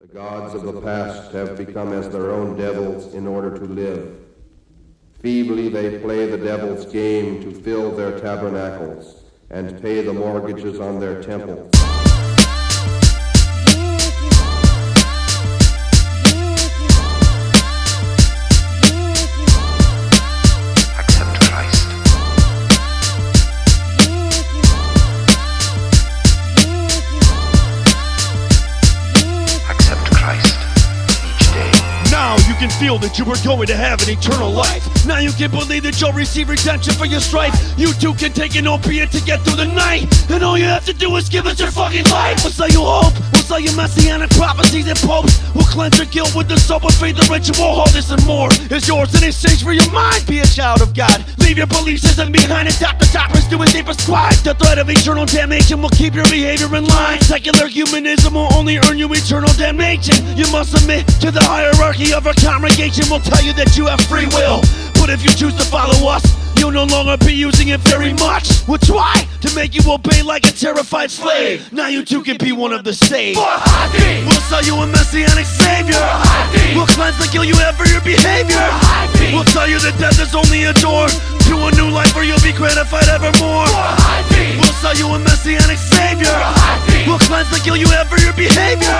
The gods of the past have become as their own devils in order to live. Feebly they play the devil's game to fill their tabernacles and pay the mortgages on their temples. Can feel that you were going to have an eternal life. Now you can believe that you'll receive redemption for your strife. You too can take an opiate to get through the night. And all you have to do is give us your fucking life. We'll sell you hope. We'll sell you messianic prophecies and popes. We'll cleanse your guilt with the of faith, the ritual. All this and more is yours in exchange for your mind. Be a child of God. Leave your belief system behind and doctor doctors do as they prescribe. The threat of eternal damnation will keep your behavior in line. Secular humanism will only earn you eternal damnation. You must submit to the hierarchy of our congregation. Will tell you that you have free will. But if you choose to follow us, you'll no longer be using it very much. We'll try to make you obey like a terrified slave. Now you too can be one of the saved. We'll sell you a messianic savior. We'll cleanse the guilt you for your behavior. We'll tell you that death is only a door to a new life where you'll be gratified evermore. We'll sell you a messianic savior. We'll cleanse the guilt you for your behavior.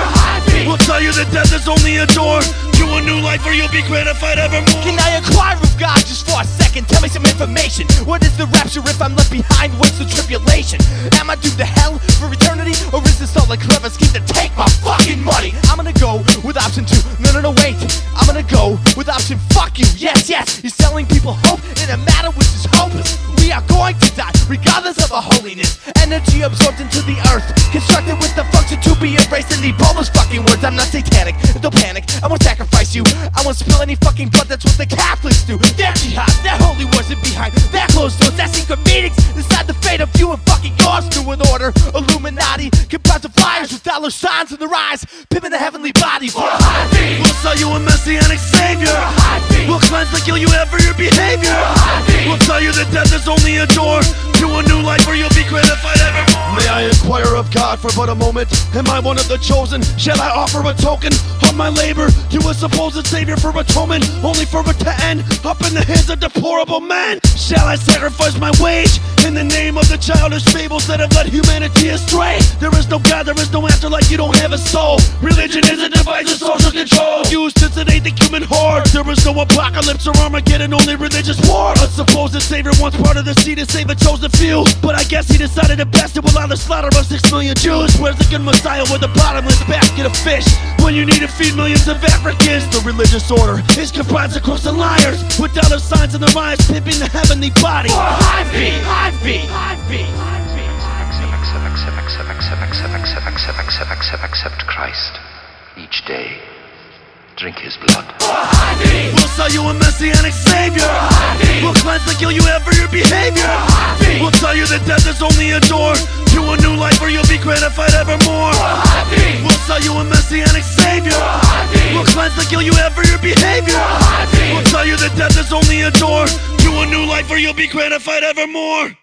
We'll tell you that death is only a door to a new life where you'll be gratified evermore. Can I inquire of God just for a second? Tell me some information. What is the rapture if I'm left behind? What's the tribulation? Am I doomed to hell for eternity? Or is this all a clever scheme to take my fucking money? I'm gonna go with option two. No, no, no, wait. I'm gonna go with option fuck you. Yes, yes. You're selling people hope in a matter which is hopeless. We are going to die regardless of our holiness. Energy absorbed into the earth. Constructed with the function to be erased in the boldest fucking words. I'm not satanic. Don't panic. I won't sacrifice you. I won't spill any fucking blood. That's what the Catholics do. Their jihad, their holy wars are behind their closed doors. Their secret meetings decide the fate of you and fucking yours. New an order. Illuminati. Comprised of flyers with dollar signs in their eyes. Pimping the heavenly body for a high fee. We'll sell you a messianic savior. We'll cleanse the guilt you for your behavior. We'll tell you that death is only a door to a new life where you'll be gratified evermore. God for but a moment? Am I one of the chosen? Shall I offer a token of my labor to a supposed savior for atonement, only for it to end up in the hands of deplorable men? Shall I sacrifice my wage in the name of the childish fables that have led humanity astray? There is no God, there is no afterlife, you don't have a soul. Religion is a device of social control used there's no apocalypse or Armageddon, only religious war. A supposed savior once part of the seed to save a chosen few. But I guess he decided to best it will either slaughter us six million Jews. Where's the good Messiah with a bottomless basket of fish? When you need to feed millions of Africans, the religious order is comprised of crooks and liars with dollar signs in their minds, pimping the heavenly body. For accept, accept, accept, accept, Accept Christ each day. Drink his blood. We'll sell you a messianic savior. We'll cleanse the guilt you for your behavior. We'll tell you that death is only a door to a new life where you'll be gratified evermore. We'll sell you a messianic savior. We'll cleanse the guilt you for your behavior. We'll tell you that death is only a door to a new life where you'll be gratified evermore.